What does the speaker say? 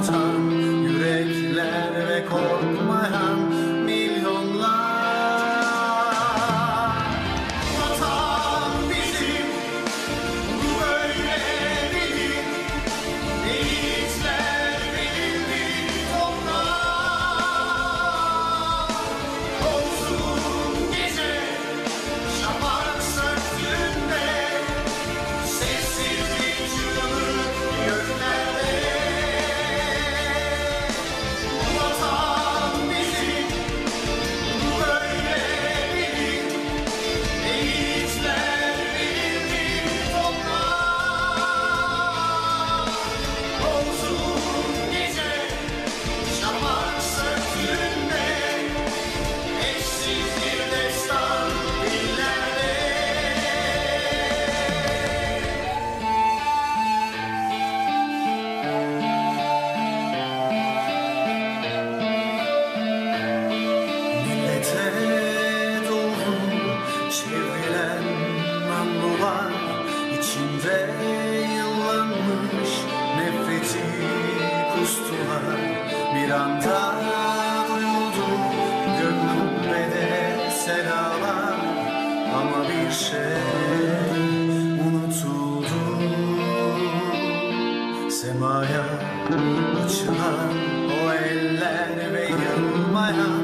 anlatan yürekler ve kol. Gözümde yıllanmış nefreti kustular. Bir anda duyuldu gök kubbede senalar Ama bir şey unutuldu. Semaya açılan o eller ve yanmayan